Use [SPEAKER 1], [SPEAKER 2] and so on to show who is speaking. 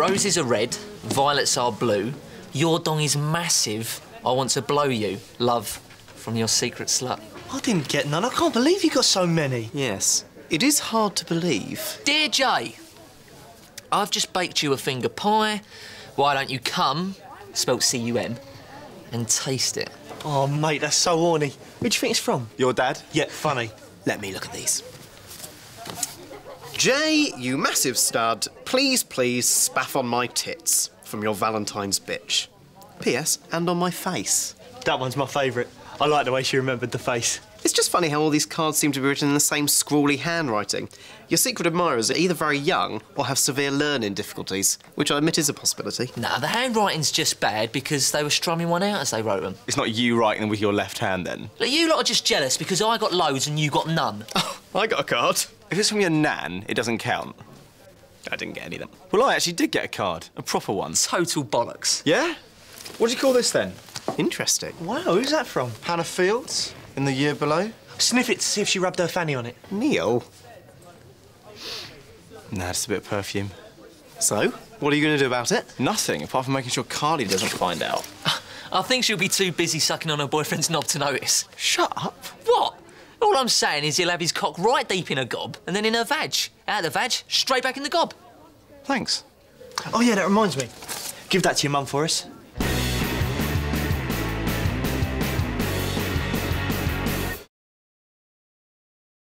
[SPEAKER 1] Roses are red, violets are blue. Your dong is massive. I want to blow you. Love, from your secret slut.
[SPEAKER 2] I didn't get none. I can't believe you got so many.
[SPEAKER 3] Yes. It is hard to believe.
[SPEAKER 1] Dear Jay, I've just baked you a finger pie. Why don't you come, spelt C-U-M, and taste it?
[SPEAKER 2] Oh, mate, that's so horny. Who'd you think it's from?
[SPEAKER 3] Your dad?
[SPEAKER 2] Yeah, funny.
[SPEAKER 3] Let me look at these. Jay, you massive stud, please, please spaff on my tits from your Valentine's bitch. P.S. and on my face.
[SPEAKER 2] That one's my favourite. I like the way she remembered the face.
[SPEAKER 3] It's just funny how all these cards seem to be written in the same scrawly handwriting. Your secret admirers are either very young or have severe learning difficulties, which I admit is a possibility.
[SPEAKER 1] Nah, the handwriting's just bad because they were strumming one out as they wrote them.
[SPEAKER 4] It's not you writing them with your left hand, then?
[SPEAKER 1] Look, you lot are just jealous because I got loads and you got none.
[SPEAKER 3] I got a card.
[SPEAKER 4] If it's from your nan, it doesn't count.
[SPEAKER 3] I didn't get any of them.
[SPEAKER 4] Well, I actually did get a card, a proper one.
[SPEAKER 1] Total bollocks.
[SPEAKER 4] Yeah? What do you call this then?
[SPEAKER 3] Interesting.
[SPEAKER 2] Wow, who's that from?
[SPEAKER 5] Hannah Fields in the year below.
[SPEAKER 2] Sniff it to see if she rubbed her fanny on it.
[SPEAKER 3] Neil.
[SPEAKER 4] Nah, just a bit of perfume.
[SPEAKER 3] So, what are you going to do about it?
[SPEAKER 4] Nothing, apart from making sure Carly doesn't find out.
[SPEAKER 1] I think she'll be too busy sucking on her boyfriend's knob to notice.
[SPEAKER 4] Shut up.
[SPEAKER 1] What? All I'm saying is he'll have his cock right deep in her gob and then in her vag. Out of the vag, straight back in the gob.
[SPEAKER 4] Thanks.
[SPEAKER 2] Oh, yeah, that reminds me. Give that to your mum for us.